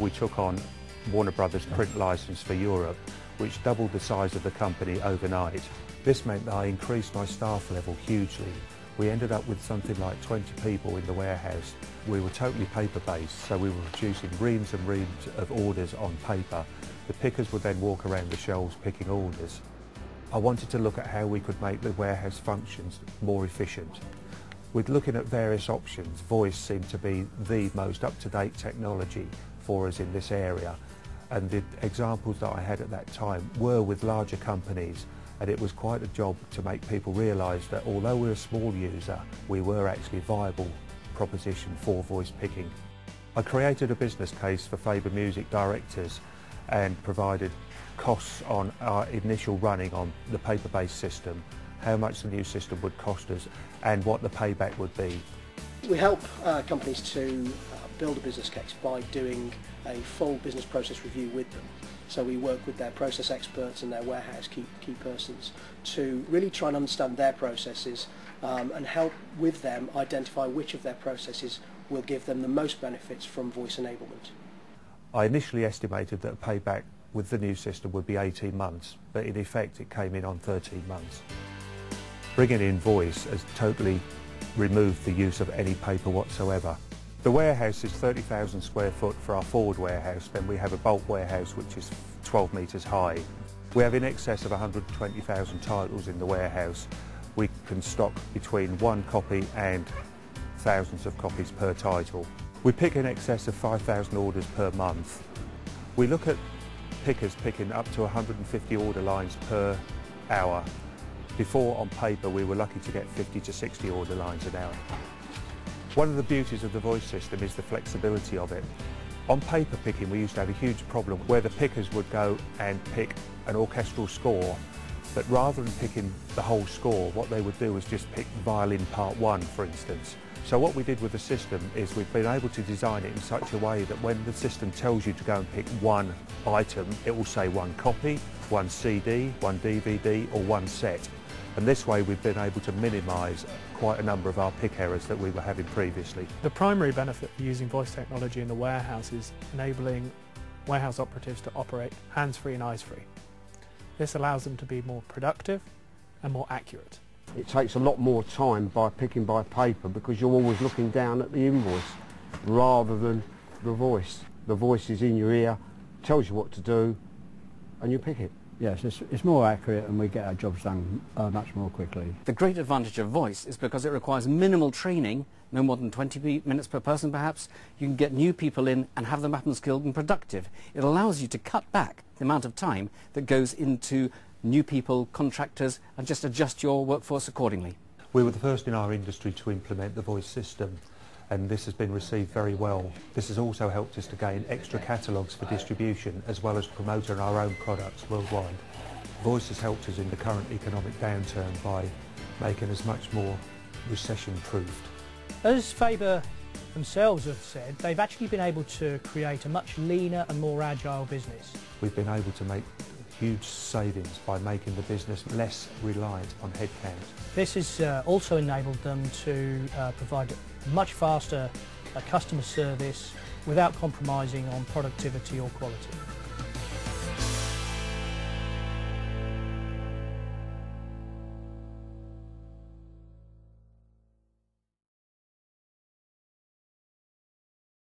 We took on Warner Brothers print license for Europe, which doubled the size of the company overnight. This meant that I increased my staff level hugely. We ended up with something like 20 people in the warehouse. We were totally paper-based, so we were producing reams and reams of orders on paper. The pickers would then walk around the shelves picking orders. I wanted to look at how we could make the warehouse functions more efficient. With looking at various options, voice seemed to be the most up-to-date technology for us in this area. And the examples that I had at that time were with larger companies and it was quite a job to make people realise that although we're a small user, we were actually a viable proposition for voice picking. I created a business case for Faber Music directors and provided costs on our initial running on the paper-based system, how much the new system would cost us and what the payback would be. We help uh, companies to uh, build a business case by doing a full business process review with them. So we work with their process experts and their warehouse key, key persons to really try and understand their processes um, and help with them identify which of their processes will give them the most benefits from voice enablement. I initially estimated that a payback with the new system would be 18 months, but in effect it came in on 13 months. Bringing in voice has totally removed the use of any paper whatsoever. The warehouse is 30,000 square foot for our forward warehouse, then we have a bulk warehouse which is 12 metres high. We have in excess of 120,000 titles in the warehouse. We can stock between one copy and thousands of copies per title. We pick in excess of 5,000 orders per month. We look at pickers picking up to 150 order lines per hour. Before on paper we were lucky to get 50 to 60 order lines an hour. One of the beauties of the voice system is the flexibility of it. On paper picking we used to have a huge problem where the pickers would go and pick an orchestral score but rather than picking the whole score what they would do was just pick violin part one for instance. So what we did with the system is we've been able to design it in such a way that when the system tells you to go and pick one item it will say one copy, one CD, one DVD or one set and this way we've been able to minimise quite a number of our pick errors that we were having previously. The primary benefit of using voice technology in the warehouse is enabling warehouse operatives to operate hands-free and eyes-free. This allows them to be more productive and more accurate. It takes a lot more time by picking by paper because you're always looking down at the invoice rather than the voice. The voice is in your ear, tells you what to do and you pick it. Yes, it's, it's more accurate and we get our jobs done uh, much more quickly. The great advantage of voice is because it requires minimal training, no more than 20 minutes per person perhaps. You can get new people in and have them up and skilled and productive. It allows you to cut back the amount of time that goes into new people, contractors, and just adjust your workforce accordingly. We were the first in our industry to implement the voice system and this has been received very well. This has also helped us to gain extra catalogues for distribution as well as promoting our own products worldwide. Voice has helped us in the current economic downturn by making us much more recession-proofed. As Faber themselves have said, they've actually been able to create a much leaner and more agile business. We've been able to make huge savings by making the business less reliant on headcount. This has uh, also enabled them to uh, provide much faster uh, customer service without compromising on productivity or quality.